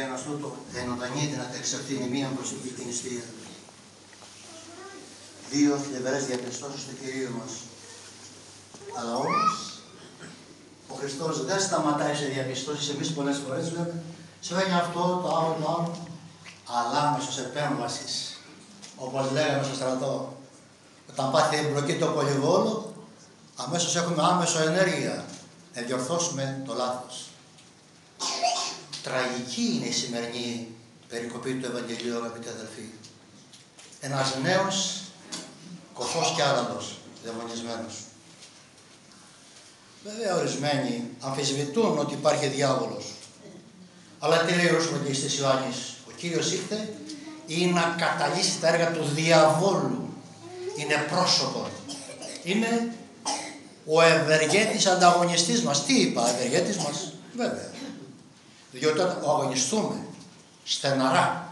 Ένας τούτο ενοτανείται να εξαρτήνει μία προσωπική την ιστία. Δύο θλιβερές διαπιστώσεις του Κυρίου μας. Αλλά όμως, ο Χριστός δεν σταματάει σε διαπιστώσεις. Εμείς πολλές φορές λέμε, συμβαίνει αυτό, το άλλο, το άλλο. Αλλά μέσω επέμβασης, όπως λέγαμε στο στρατό, όταν πάθει εμπλοκή το πολυβόλο, αμέσως έχουμε άμεσο ενέργεια να διορθώσουμε το λάθος. Τραγική είναι η σημερινή περικοπή του Ευαγγελίου, αγαπητοί αδελφοί. Ένας νέος, κοφός και άραντος, δαιμονισμένος. Βέβαια ορισμένοι αμφισβητούν ότι υπάρχει διάβολος. Αλλά τι λέει ο Ρωσμογγιστής Ιωάννης; Ο Κύριος ήρθε ή να καταλύσει τα έργα του διαβόλου. Είναι πρόσωπο. Είναι ο ευεργέτης ανταγωνιστής μας. Τι είπα, ευεργέτης μας; Βέβαια. Διότι όταν αγωνιστούμε στεναρά,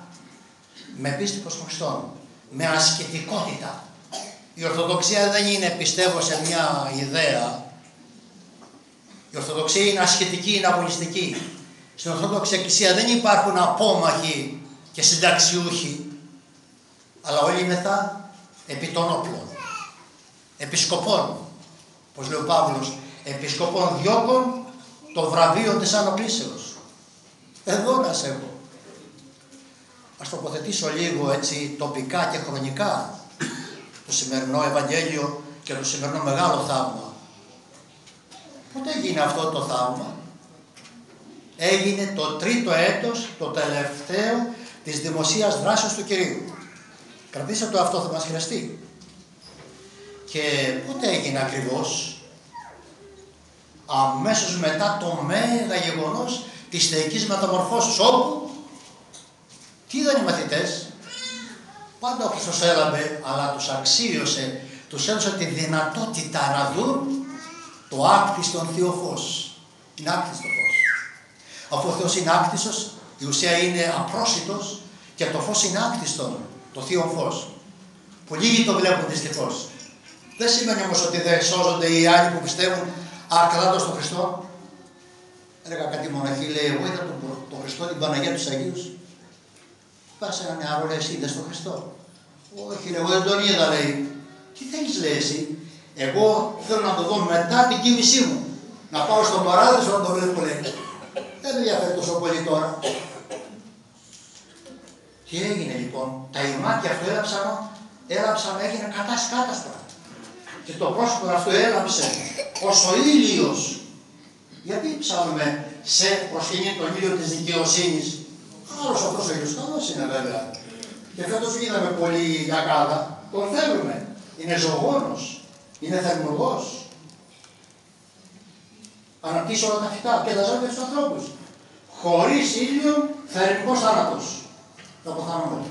με πίστη προς Χριστόν, με ασκητικότητα, η Ορθοδοξία δεν είναι πιστεύω σε μια ιδέα. Η Ορθοδοξία είναι ασχετική, είναι αγωνιστική. Στην Ορθόδοξη Εκκλησία δεν υπάρχουν απόμαχοι και συνταξιούχοι, αλλά όλοι μεθά επί των όπλων, επισκοπών, όπως λέει ο Παύλος, επισκοπών διώκων το βραβείο της ανοπλήσεως. Εδώ να σε έχω. Ας τοποθετήσω λίγο έτσι τοπικά και χρονικά το σημερινό Ευαγγέλιο και το σημερινό μεγάλο θαύμα. Πότε έγινε αυτό το θαύμα; Έγινε το τρίτο έτος, το τελευταίο της δημοσίας δράσεως του Κυρίου. Κρατήστε το αυτό, θα μας χρειαστεί. Και πότε έγινε ακριβώς; Αμέσως μετά το μέγα γεγονός της θεϊκής μεταμορφώσεως όπου τι είδαν οι μαθητές; Πάντα ο Χριστός έλαβε αλλά τους αξίωσε τους έδωσε τη δυνατότητα να δουν το άκτιστον θείο φως είναι άκτιστο φως. Αφού ο Θεός είναι άκτιστος η ουσία είναι απρόσιτος και το φως είναι άκτιστο το θείο φως. Που λίγοι το βλέπουν δυστυχώς. Δεν σημαίνει όμως ότι δεν σώζονται οι άλλοι που πιστεύουν αρκετά στον Χριστό Έλεγα κάτι μοναχή, λέει, εγώ είδα τον, τον Χριστό, την Παναγία τους Αγίους. Πας σε ένα νεαρό, λέει, εσύ είδες τον Χριστό. Όχι, λέει, εγώ δεν τον είδα, λέει. Τι θέλεις, λέει εσύ. Εγώ θέλω να το δω μετά την κίνησή μου. Να πάω στον παράδεισο να το βλέπω, λέει. Δεν με ενδιαφέρει τόσο πολύ τώρα. Τι έγινε λοιπόν, τα ημάτια αυτού έλαψαν, έλαψαν, έγινε κατάσκάταστα. Και το πρόσωπο αυτό έλαψε ως ο ήλιος γιατί ψάχνουμε σε προσκυνή τον ήλιο της δικαιοσύνης; Άλλος αυτός ο ήλιος, καλός είναι βέβαια. Και φέτος είδαμε πολύ γιακάδα, τον θέλουμε. Είναι ζωγόνος, είναι θερμουργός. Αναπτύσσει όλα τα φυτά και τα ζώδια στους ανθρώπους. Χωρίς ήλιο θερμικός θάνατος. Θα αποθανούμε.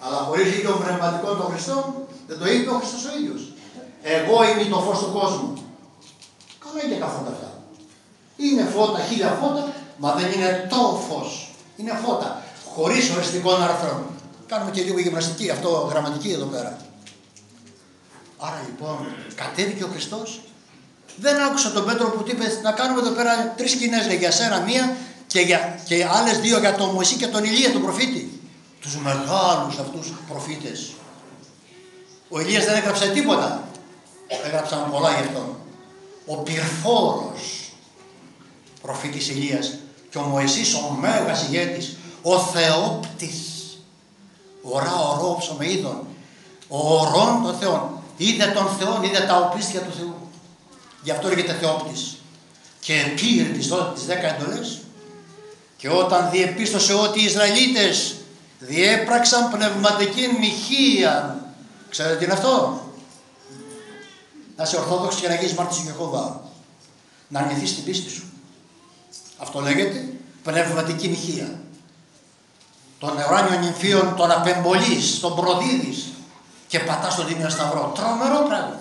Αλλά χωρίς ήλιο πνευματικό των Χριστών, δεν το είπε ο Χριστός ο ίδιος. Εγώ είμαι το φως του κόσμου. Καλά είναι καθόλου αυτά. Είναι φώτα, χίλια φώτα, μα δεν είναι το φως. Είναι φώτα, χωρίς οριστικών αρθρών. Κάνουμε και λίγο γυμναστική, αυτό γραμματική εδώ πέρα. Άρα λοιπόν κατέβηκε ο Χριστός. Δεν άκουσα τον Πέτρο που είπε να κάνουμε εδώ πέρα τρεις σκηνές για σένα μία και, για, και άλλες δύο για τον Μωυσή και τον Ηλία, τον προφήτη. Τους μεγάλους αυτούς προφήτες. Ο Ηλίας δεν έγραψε τίποτα. Έγραψαν πολλά γι' αυτό. Ο πυρφόρος προφήτης Ηλίας και ο Μωυσής ο μέγας ηγέτης, ο Θεόπτης, ορά ορό είδων, ο ορών των Θεών, είδε τον Θεό, είδε τα οπίστια του Θεού. Γι' αυτό λέγεται Θεόπτης. Και πήρε τις, τις δέκα εντολές και όταν διεπίστωσε ότι οι Ισραηλίτες διέπραξαν πνευματική μοιχεία. Ξέρετε τι είναι αυτό; Να είσαι ορθόδοξος και να γίνεις μάρτης του Ιεχώβα. Να αρνηθείς την πίστη σου. Αυτό λέγεται πνευματική νυχία. Των ουράνιων νυμφίων τον απεμπολείς, τον προδίδεις και πατάς στον Τίμιο Σταυρό. Τρομερό πράγμα.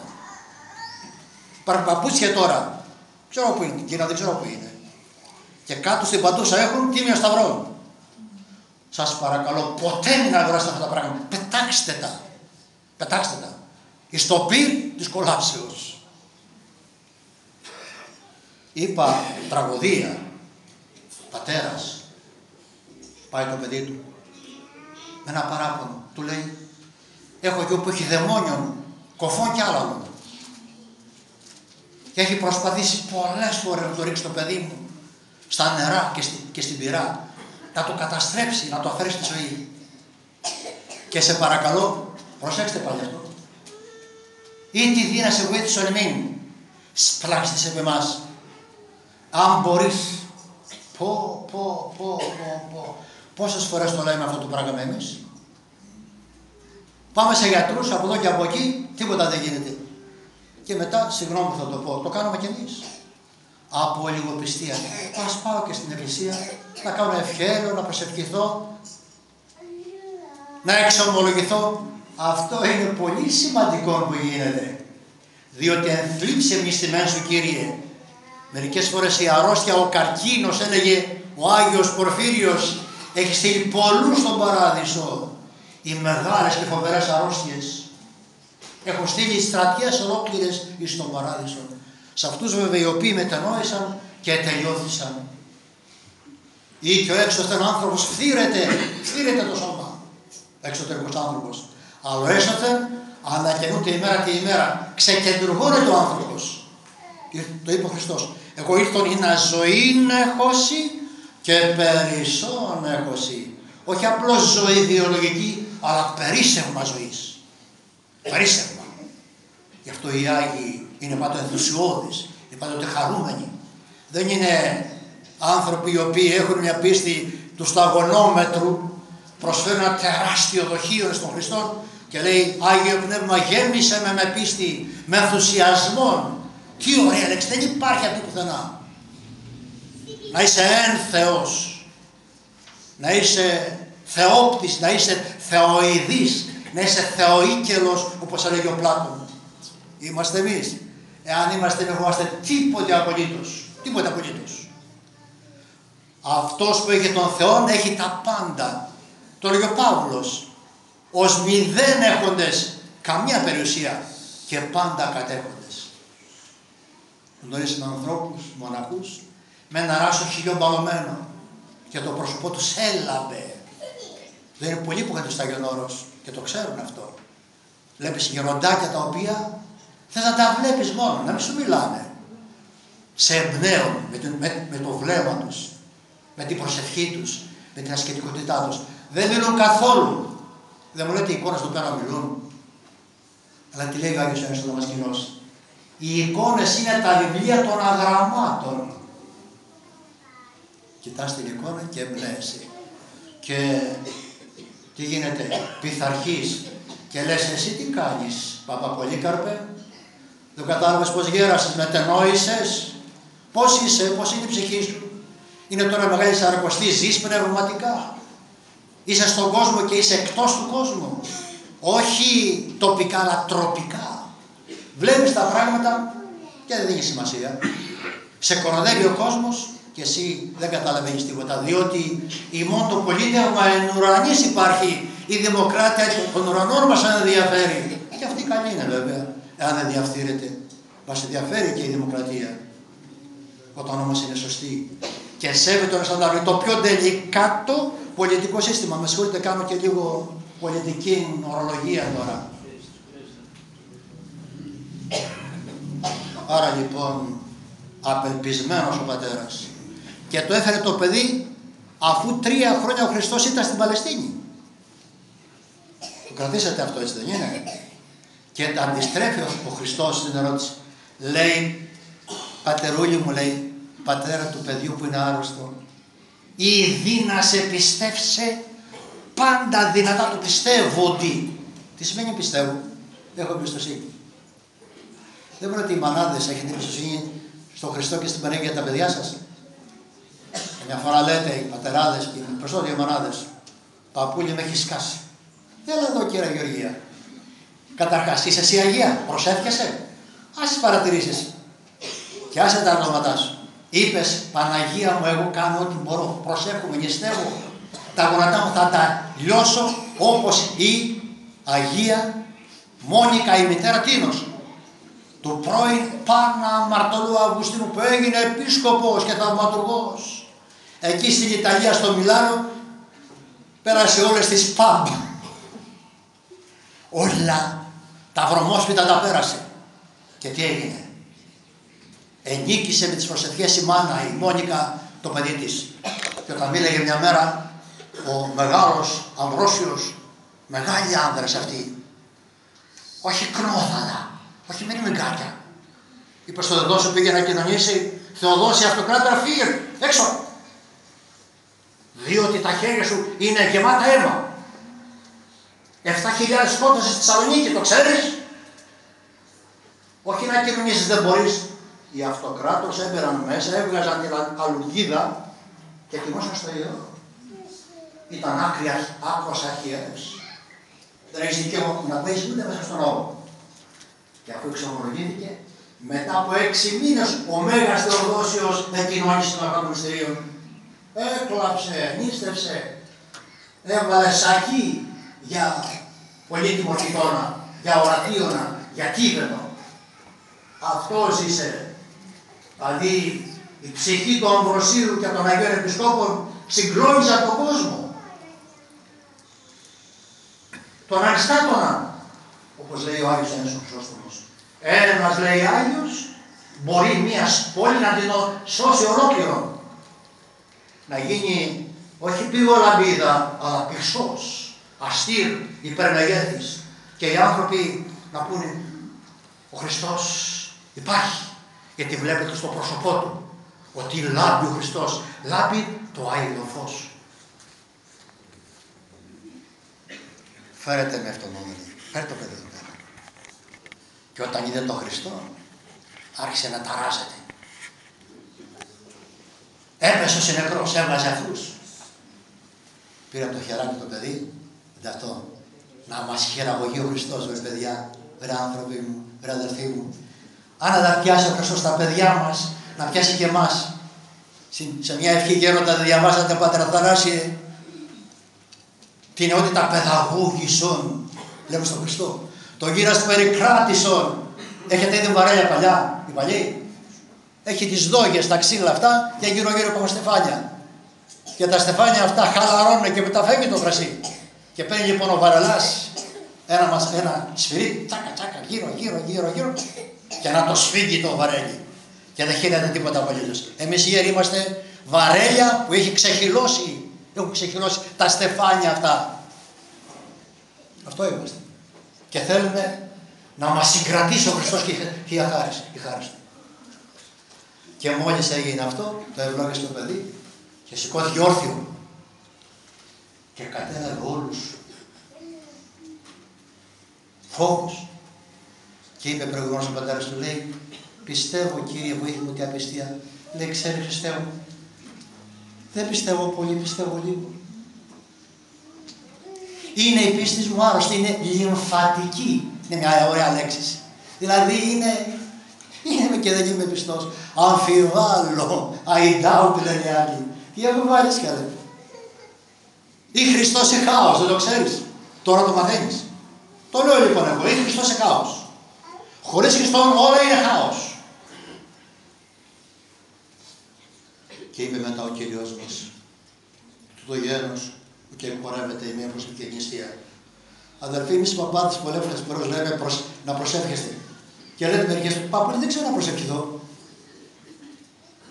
Παραπαπούτσια τώρα. Ξέρω που είναι, Κύριε, δεν ξέρω που είναι. Και κάτω στην παντούσα έχουν Τίμιο Σταυρό. Σας παρακαλώ ποτέ μην αγοράσετε αυτά τα πράγματα. Πετάξτε τα. Πετάξτε τα. Εις το πυρ της κολάψεως. Είπα τραγωδία πατέρας Πάει το παιδί του με ένα παράπονο. Του λέει, έχω γιο που έχει δαιμόνιο, κοφόν κι άλλα Και έχει προσπαθήσει πολλές φορές να το ρίξει το παιδί μου στα νερά και, στη, και στην πυρά. Να το καταστρέψει, να το αφαιρεί στη ζωή. Και σε παρακαλώ, προσέξτε πάλι αυτό. Ή τη δύναση σε βοήθησε ο μην σπλάξτε σε εμάς. Αν μπορείς, πω, πω, πω, πω, πω. Πόσες φορές το λέμε αυτό το πράγμα εμείς; Πάμε σε γιατρούς από εδώ και από εκεί, τίποτα δεν γίνεται. Και μετά, συγγνώμη που θα το πω, το κάνουμε κι εμείς. Από λιγοπιστία. Ας πάω και στην εκκλησία, να κάνω ευχαίρω, να προσευχηθώ, να εξομολογηθώ. Αυτό είναι πολύ σημαντικό που γίνεται. Διότι ενθλίψε εμείς στη σου Κύριε. Μερικές φορές η αρρώστια, ο καρκίνος έλεγε ο Άγιος Πορφύριος έχεις στείλει πολλούς στον παράδεισο. Οι μεγάλες και φοβερές αρρώστιες έχουν στείλει στρατιές ολόκληρες στον παράδεισο. Σε αυτούς βέβαια οι οποίοι μετανόησαν και τελειώθησαν. Ή και ο έξωθεν άνθρωπος φθήρεται, φθήρεται το σώμα. Εξωτερικός άνθρωπος. Αλλά ο έσωθεν ανακαινούνται ημέρα και ημέρα. Ξεκεντουργώνεται ο άνθρωπος. Το είπε ο Χριστός. Εγώ ήρθον ή να ζωή έχωση και περισσόν έχωση. Όχι απλώς ζωή βιολογική, αλλά περίσσευμα ζωής. Περίσσευμα. Γι' αυτό οι Άγιοι είναι πάντα ενθουσιώδεις, είναι πάντοτε χαρούμενοι. Δεν είναι άνθρωποι οι οποίοι έχουν μια πίστη του σταγονόμετρου, προσφέρουν ένα τεράστιο δοχείο στον Χριστό και λέει Άγιο Πνεύμα γέμισε με με πίστη, με ενθουσιασμό. Τι ωραία λέξη, δεν υπάρχει αυτό πουθενά. Να είσαι εν Θεός, να είσαι θεόπτης, να είσαι θεοειδής, να είσαι θεοίκελος όπως έλεγε ο Πλάτων. Είμαστε εμείς. Εάν είμαστε εμείς, είμαστε τίποτε απολύτως. Τίποτε απολύτως. Αυτός που έχει τον Θεό έχει τα πάντα. Το λέει ο Παύλος ως μηδέν έχοντες καμία περιουσία και πάντα κατέχοντες. Γνωρίσαμε ανθρώπους, μοναχούς, με ένα ράσο χιλιομπαλωμένο και το πρόσωπό τους έλαβε. Δεν είναι πολλοί που είχαν το Στάγιον Όρος και το ξέρουν αυτό. Βλέπεις γεροντάκια τα οποία θες να τα βλέπεις μόνο, να μην σου μιλάνε. Σε εμπνέουν με, το, με, με το βλέμμα τους, με την προσευχή τους, με την ασκητικότητά τους. Δεν μιλούν καθόλου δεν μου λέτε οι εικόνες του πέρα μιλούν. Αλλά τι λέει ο Άγιος Ιωάννης ο Δαμασκηνός. Οι εικόνες είναι τα βιβλία των αγραμμάτων. Κοιτάς την εικόνα και εμπνέεσαι. Και τι γίνεται, πειθαρχείς και λες εσύ τι κάνεις, Παπαπολίκαρπε, δεν κατάλαβες πως γέρασες, μετενόησες, πώς είσαι, πώς είναι η ψυχή σου; Είναι τώρα μεγάλης σαρακοστή, ζεις πνευματικά; Είσαι στον κόσμο και είσαι εκτός του κόσμου; Όχι τοπικά, αλλά τροπικά. Βλέπεις τα πράγματα και δεν έχει σημασία. Σε κοροδεύει ο κόσμος και εσύ δεν καταλαβαίνεις τίποτα. Διότι η μόνο το πολίτευμα εν ουρανής υπάρχει. Η δημοκράτια των ουρανών μας αν ενδιαφέρει. Και αυτή καλή είναι βέβαια. Εάν δεν διαφθείρεται. Μας ενδιαφέρει και η δημοκρατία. Όταν όμως είναι σωστή. Και σέβεται τον άλλο. Το πιο τελικάτο πολιτικό σύστημα. Με συγχωρείτε, κάνω και λίγο πολιτική ορολογία τώρα. Άρα λοιπόν, απελπισμένος ο πατέρας και το έφερε το παιδί αφού τρία χρόνια ο Χριστός ήταν στην Παλαιστίνη. Το κρατήσατε αυτό έτσι δεν είναι; Και αντιστρέφει ο Χριστός στην ερώτηση. Λέει, πατερούλη μου λέει, πατέρα του παιδιού που είναι άρρωστο, ήδη να σε πιστεύσε πάντα δυνατά το πιστεύω ότι. Τι σημαίνει πιστεύω, έχω εμπιστοσύνη. Δεν μπορεί ότι οι μανάδες έχετε εμπιστοσύνη στον Χριστό και στην Παναγία για τα παιδιά σας. Μια φορά λέτε οι πατεράδες και οι περισσότεροι μανάδες, παππούλη με έχεις σκάσει. Έλα εδώ κύριε Γεωργία. Καταρχάς είσαι εσύ Αγία, προσεύχεσαι. Ας τις παρατηρήσεις. Και άσε τα ονόματά σου. Είπες Παναγία μου, εγώ κάνω ό,τι μπορώ. Προσέχομαι, νηστεύω. Τα γονατά μου θα τα λιώσω όπως η Αγία Μόνικα η μητέρα Τίνος του πρώην Πάνα Μαρτωλού Αυγουστίνου που έγινε επίσκοπος και θαυματουργός εκεί στην Ιταλία στο Μιλάνο Πέρασε όλες τις παμπ. Όλα τα βρωμόσπιτα τα πέρασε. Και τι έγινε; Ενίκησε με τις προσευχές η μάνα, η Μόνικα, το παιδί της. Και όταν μίλαγε μια μέρα, ο μεγάλος Αμβρόσιος, μεγάλοι άνδρες αυτοί, όχι κρόθαλα, όχι με μικάκια. Είπε στο Θεοδόσιο πήγε να κοινωνήσει, Θεοδόσια αυτοκράτορα φύγε έξω. Διότι τα χέρια σου είναι γεμάτα αίμα. 7.000 σκότωσες στη Θεσσαλονίκη, το ξέρεις. Όχι να κοινωνήσεις δεν μπορείς. Οι αυτοκράτορες έμπαιναν μέσα, έβγαζαν την αλουγίδα και κοιμώσαν στο ιό. Ήταν άκρια, άκρος αρχιέρες. Δεν έχεις δικαίωμα να πέσει ούτε μέσα στον όρο. Και αφού εξομολογήθηκε, μετά από έξι μήνες ο Μέγας Θεοδόσιος κοινώνησε τον Αγάπη Μυστηρίων. Έκλαψε, νίστευσε, έβαλε σακί για πολύτιμο χιτώνα, για ορατίωνα, για κείμενο. Αυτό ζήσε. Δηλαδή η ψυχή του Αμβροσίου και των Αγίων Επισκόπων συγκλώνιζαν τον κόσμο. Τον αριστάτονα, όπως λέει ο Άγιος Ένσος Χρυσόστομος. Ένας λέει Άγιος, μπορεί μια πόλη να την σώσει ολόκληρο. Να γίνει όχι πήγο λαμπίδα, αλλά πιστός, αστήρ, υπερμεγέθης. Και οι άνθρωποι να πούνε, ο Χριστός υπάρχει, γιατί βλέπετε στο πρόσωπό του ότι λάμπει ο Χριστός, λάμπει το Άγιο Φως. Φέρετε με αυτόν τον φέρτε το παιδί και όταν είδε τον Χριστό, άρχισε να ταράζεται. Έπεσε ο συνεκρός, έβγαζε αυτούς. Πήρε από το χεράκι το παιδί, δε αυτό, να μας χειραγωγεί ο Χριστός, βρε παιδιά, βρε άνθρωποι μου, βρε αδερφοί μου. Αν δεν πιάσει ο Χριστός τα παιδιά μας, να πιάσει και εμάς. Σε μια ευχή γέροντα δεν διαβάσατε Πατέρα Θανάση, την νεότητα παιδαγώγησον, λέμε στον Χριστό. Το γύρας περικράτησον. Έχετε είδη βαρέλια παλιά, η παλιή. Έχει τις δόγες, τα ξύλα αυτά και γύρω γύρω από στεφάνια. Και τα στεφάνια αυτά χαλαρώνουν και μεταφεύγει το κρασί. Και παίρνει λοιπόν ο βαρελάς ένα, μας, ένα σφυρί, τσάκα τσάκα, γύρω γύρω γύρω γύρω και να το σφίγγει το βαρέλι. Και δεν χύνεται τίποτα απολύτως. Εμείς οι είμαστε βαρέλια που έχει ξεχυλώσει, έχουν ξεχυλώσει τα στεφάνια αυτά. Αυτό είμαστε και θέλουμε να μας συγκρατήσει ο Χριστός και η χάρης Και μόλις έγινε αυτό, το ευλόγησε το παιδί και σηκώθηκε όρθιο και κατέλαβε όλους. Φόβος. Και είπε προηγουμένως ο πατέρας του, λέει, πιστεύω Κύριε βοήθη μου την απιστία. Λέει, ξέρει Χριστέ μου, δεν πιστεύω πολύ, πιστεύω λίγο είναι η πίστη μου άρρωστη, είναι λιμφατική. Είναι μια ωραία λέξη. Δηλαδή είναι, είμαι και δεν είμαι πιστός. Αμφιβάλλω, I doubt λένε οι άλλοι. Τι έχω βάλει καλέ. Ή Χριστός σε χάος, δεν το ξέρεις. Τώρα το μαθαίνεις. Το λέω λοιπόν εγώ, ή Χριστός σε χάος. Χωρίς Χριστόν όλα είναι χάος. Και είπε μετά ο Κύριος μας, το γένος και εμπορεύεται η μία προς την νηστεία. Αδερφοί, εμεί οι παπάδε πολλές φορές λέμε προς, να προσεύχεστε. Και λέτε μερικές παππούλε, δεν ξέρω να προσευχηθώ.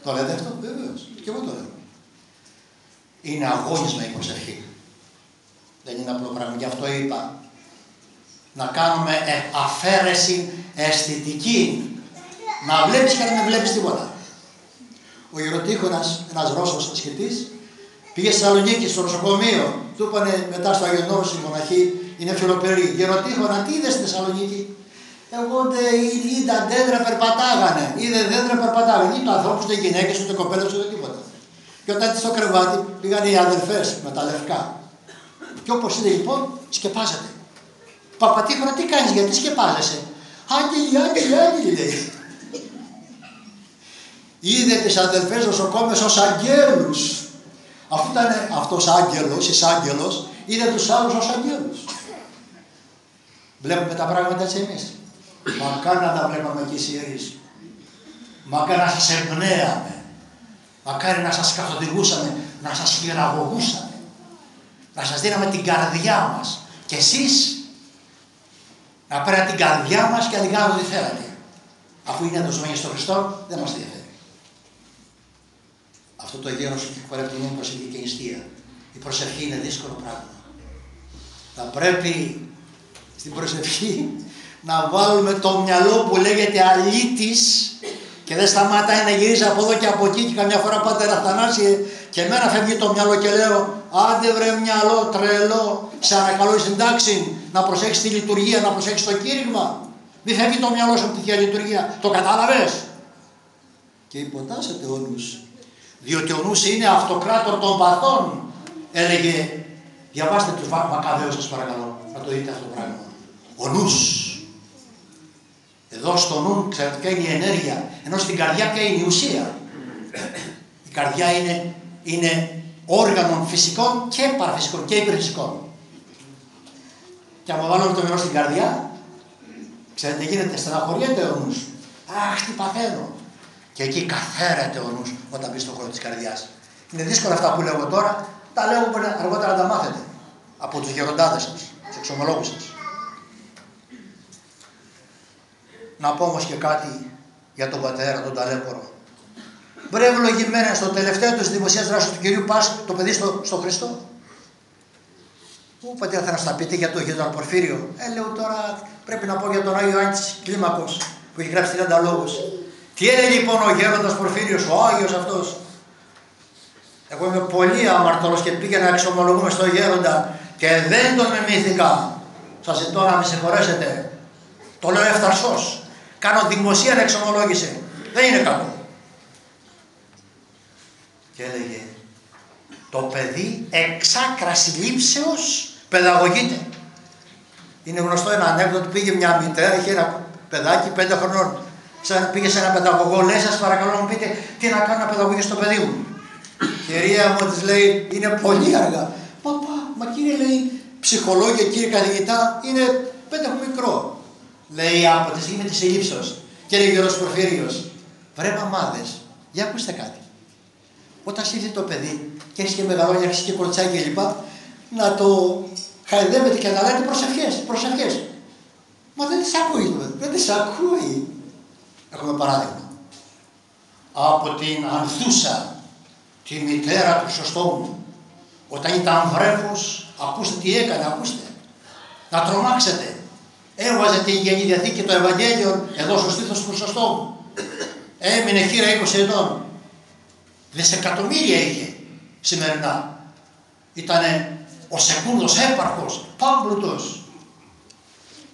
Το λέτε αυτό, βεβαίως. Και εγώ το λέω. Είναι αγώνισμα η προσευχή. Δεν είναι απλό πράγμα. Γι' αυτό είπα να κάνουμε ε, αφαίρεση αισθητική. Να βλέπεις και να μην βλέπεις τίποτα. Ο Ιεροτήχωνας, ένας Ρώσος ασχετής, Πήγε στη Θεσσαλονίκη στο νοσοκομείο, του είπανε μετά στο Αγιονόρο η μοναχή, είναι φιλοπερή. Γερωτήχωνα, τι είδες στη Θεσσαλονίκη; Εγώ είδα δέντρα περπατάγανε. Είδε δέντρα περπατάγανε. Ούτε ανθρώπους, ούτε γυναίκες, ούτε κοπέλες, ούτε τίποτα. Και όταν στο κρεβάτι πήγαν οι αδερφέ με τα λευκά. Και όπως είδε λοιπόν, σκεπάζεται. Παπατήχωνα, τι κάνεις, γιατί σκεπάζεσαι; Άγγελοι, άγγελοι, άγγελοι λέει. Είδε τις αδελφές νοσοκόμες ως αγγέλους. Αφού ήταν αυτός άγγελος, εις άγγελος, είδε τους άλλους ως αγγέλους. Βλέπουμε τα πράγματα έτσι εμείς. Μακάρι να τα βλέπαμε και οι ιερείς. Μακάρι να σας εμπνέαμε. Μακάρι να σας καθοδηγούσαμε, να σας χειραγωγούσαμε. να σας δίναμε την καρδιά μας και εσείς να πέρατε την καρδιά μας και να ό,τι θέλατε. Αφού είναι το ζωή στο Χριστό, δεν μας ενδιαφέρει. Αυτό το γέρος που εκπορεύει την προσευχή και νηστεία. Η προσευχή είναι δύσκολο πράγμα. Θα πρέπει στην προσευχή να βάλουμε το μυαλό που λέγεται αλήτης και δεν σταματάει να γυρίζει από εδώ και από εκεί και καμιά φορά πατέρα Θανάση και εμένα φεύγει το μυαλό και λέω άντε βρε μυαλό τρελό σε ανακαλώ στην τάξη να προσέξεις τη λειτουργία, να προσέξεις το κήρυγμα μη φεύγει το μυαλό σου από τη Θεία Λειτουργία. Το κατάλαβες; Και υποτάσσεται ο νους. Διότι ο νους είναι αυτοκράτορ των παθών. Έλεγε, διαβάστε τους Μακαβαίους σας παρακαλώ, να το δείτε αυτό το πράγμα. Ο νους. Εδώ στο νου, ξέρετε, είναι η ενέργεια, ενώ στην καρδιά και είναι η ουσία. Η καρδιά είναι, είναι όργανων φυσικών και παραφυσικών και υπερφυσικών. Και άμα βάλω το μυαλό στην καρδιά, Ξέρετε, γίνεται, στεναχωριέται ο νους. Αχ, τι παθαίνω. Και εκεί καθαίρεται ο νους όταν μπει στον χώρο της καρδιάς. Είναι δύσκολα αυτά που λέω τώρα, τα λέω που αργότερα να τα μάθετε από τους γεροντάδες σας, τους εξομολόγους σας. Να πω όμως και κάτι για τον πατέρα, τον ταλέπορο. Βρε ευλογημένα στο τελευταίο του δημοσίας δράσης του κυρίου Πας το παιδί στο, στο Χριστό. Πού πατέρα θα να στα πείτε για το, για τον Πορφύριο. Ε, λέω τώρα πρέπει να πω για τον Άγιο Άντσι Κλίμακος που έχει γράψει 30 λόγους. Τι έλεγε λοιπόν ο γέροντας Πορφύριος, ο Άγιος αυτός; Εγώ είμαι πολύ αμαρτωλό και πήγαινα να εξομολογούμε στο γέροντα και δεν τον μιμήθηκα. Σας ζητώ να με συγχωρέσετε. Το λέω ευθαρσός. Κάνω δημοσία να εξομολόγησε. Δεν είναι καλό. Και έλεγε το παιδί εξάκρα λήψεως παιδαγωγείται. Είναι γνωστό ένα ανέκδοτο πήγε μια μητέρα, είχε ένα παιδάκι πέντε χρονών. Σαν πήγε σε ένα παιδαγωγό, λέει: Σας παρακαλώ να μου πείτε τι να κάνω να παιδαγωγήσω στο παιδί μου. Κυρία μου της λέει: Είναι πολύ αργά. Παπά, μα κύριε λέει, ψυχολόγια, κύριε καθηγητά, είναι πέντε χρονών μικρό. Λέει από της στιγμή της ελλείψεω. Και λέει ο Πορφύριο, βρε μαμάδε, για ακούστε κάτι. Όταν ήρθε το παιδί και έχεις και μεγαλώνια, έχεις και κορτσάκι κλπ. Να το χαϊδεύεται και να λέτε προσευχές, προσευχές. Μα δεν τις ακούει, δεν τις ακούει. Έχουμε παράδειγμα. Από την Ανθούσα, τη μητέρα του Χρυσοστόμου, όταν ήταν βρέφος, ακούστε τι έκανε, ακούστε. Να τρομάξετε. Έβαζε την Γενική Διαθήκη το Ευαγγέλιο εδώ στο στήθος του Χρυσοστόμου. Έμεινε χείρα 20 ετών. Δισεκατομμύρια είχε σημερινά. Ήτανε ο Σεκούρδος έπαρχος, πάμπλουτος.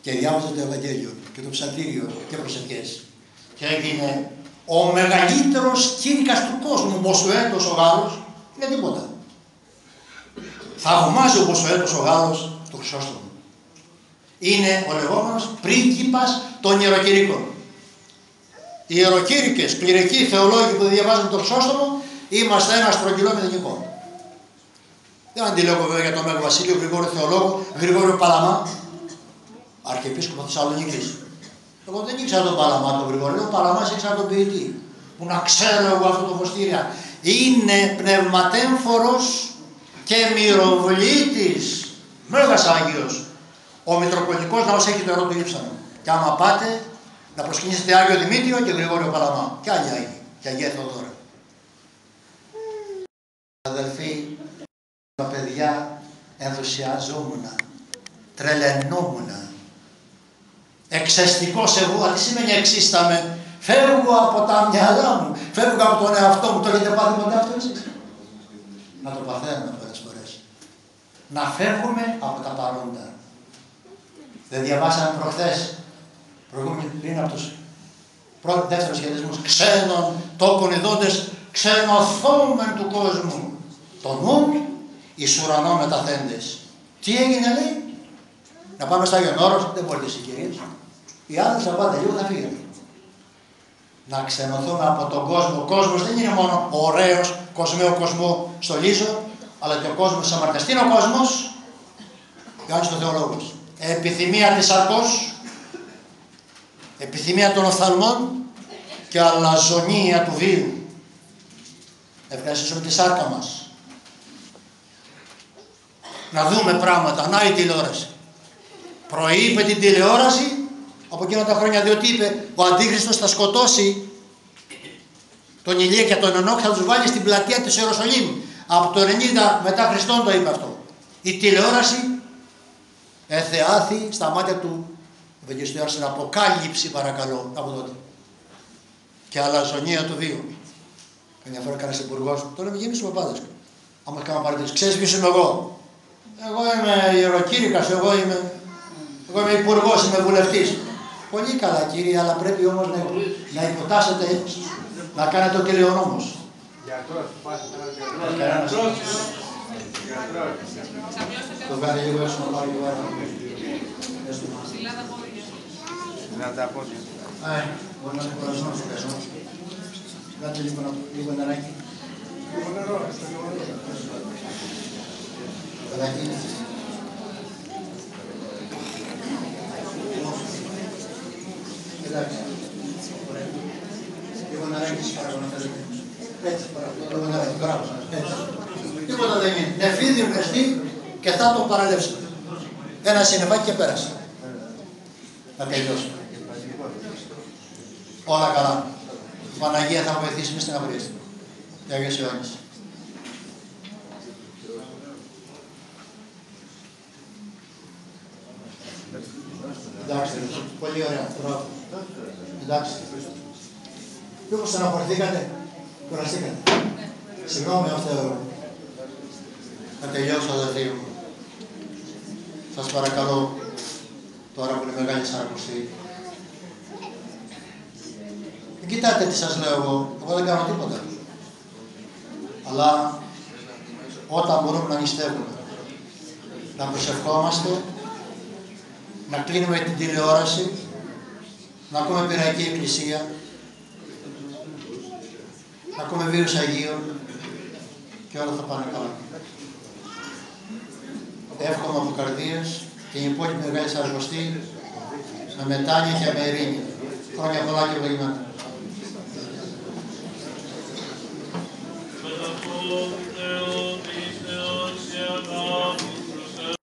Και διάβαζε το Ευαγγέλιο και το ψαλτήριο και προσευχές. Και έγινε ο μεγαλύτερος κήρυκας του κόσμου, Μποσουέτος ο Γάλλος, είναι τίποτα. Θαυμάζει ο Μποσουέτος ο Γάλλος του Χρυσόστομου. Είναι ο λεγόμενος πρίγκιπας των ιεροκηρύκων. Οι ιεροκήρυκες, κληρικοί θεολόγοι που διαβάζουν το Χρυσόστομο, είμαστε ένα στρογγυλό με δεν αντιλέγω βέβαια για τον Μέγο Βασίλειο Γρηγόριο Θεολόγο, Γρηγόριο Παλαμά, Αρχιεπίσκοπος Θεσσαλονίκης. Εγώ δεν ήξερα τον Παλαμά τον Γρηγόριο, ο Παλαμάς ήξερα τον ποιητή. Που να ξέρω εγώ αυτό το φωστήρια. Είναι πνευματέμφορος και μυροβλήτης. Μέγα Άγιος. Ο Μητροπολιτικός Ναό έχει το ερώτημα του Και άμα πάτε να προσκυνήσετε Άγιο Δημήτριο και Γρηγόριο Παλαμά. Και άλλοι Άγιοι. Και Αγία Θεοδόρα. Αδελφοί, τα παιδιά ενθουσιαζόμουν, τρελαινόμουν. Εξαιστικός εγώ, τι σημαίνει εξίσταμε. Φεύγω από τα μυαλά μου, φεύγω από τον εαυτό μου. Το έχετε πάθει ποτέ αυτό εσείς. Να το παθαίνουμε πολλές φορές. Να φεύγουμε από τα παρόντα. Δεν διαβάσαμε προχθές, προηγούμενη πριν από τους πρώτους δεύτερους σχεδισμούς, ξένων τόπων ειδώντες, ξενοθόμεν του κόσμου. Το νου εις ουρανό μεταθέντες. Τι έγινε λέει; Να πάμε στο Άγιον Όρος, δεν μπορείτε οι κυρίες. Οι άλλοι θα πάτε λίγο θα φύγουν. Να ξενωθούμε από τον κόσμο. Ο κόσμος δεν είναι μόνο ωραίος, κοσμαίο κοσμό στο Λίζο, αλλά και ο κόσμος της αμαρτίας. Τι είναι ο κόσμος, Γιάννης ο Θεολόγος. Επιθυμία της αρκός, επιθυμία των οφθαλμών και αλαζονία του βίου. Ευχαριστήσουμε τη σάρκα μας. να δούμε πράγματα. Να η τηλεόραση. Προείπε την τηλεόραση από εκείνα τα χρόνια διότι είπε ο Αντίχριστος θα σκοτώσει τον Ηλία και τον Ενόχ θα τους βάλει στην πλατεία της Ιεροσολύμ. Από το 90 μετά Χριστόν το είπε αυτό. Η τηλεόραση εθεάθη στα μάτια του Ευαγγελιστού στην αποκάλυψη παρακαλώ από τότε. Και αλαζονία του βίου. Καμιά φορά κανένας υπουργός, τώρα με γέμισε ο παπάδε. Άμα κάνω παρατηρήσεις, ξέρεις ποιος είμαι εγώ; Εγώ είμαι ιεροκήρυκας, εγώ είμαι, εγώ είμαι υπουργός, είμαι βουλευτής. Πολύ καλά κύριε, αλλά πρέπει όμως να, να υποτάσσετε, να κάνετε ο νόμο. Το βγάλει λίγο έξω να πάρει λίγο Να τα πόδια. Μπορεί να είναι κουρασμένος ο καζός. Κάτε λίγο, λίγο νεράκι. Λίγο νερό, στο λίγο νερό. Εντάξει. Λίγο νεράκι σας παρακαλώ να θέλετε. Έτσι παρακαλώ. Λίγο νεράκι. Μπράβο. Έτσι. Τίποτα δεν είναι. Νεφίδι, ευχαριστή και θα τον παραλέψετε. Ένα συνεφάκι και πέρασε. Να τελειώσουμε. Όλα καλά. Η Παναγία θα βοηθήσει, μη στεναχωρήσετε. Για Αγίος Ιωάννης. Εντάξει, πολύ ωραία. Εντάξει. Μήπως στεναχωρηθήκατε, κουραστήκατε. Συγγνώμη αυτό να τελειώσω αδελφοί μου. Σας παρακαλώ, τώρα που είναι μεγάλη σαρακοστή, Κοιτάτε τι σας λέω εγώ, εγώ δεν κάνω τίποτα. Αλλά όταν μπορούμε να νηστεύουμε, να προσευχόμαστε, να κλείνουμε την τηλεόραση, να ακούμε πειραϊκή εκκλησία, να ακούμε βίους Αγίων και όλα θα πάνε καλά. Εύχομαι από καρδίες και η υπόλοιπη Μεγάλη Σαραγωστή με μετάνοια και με ειρήνη. Χρόνια πολλά και ευλογημένα. Thank you.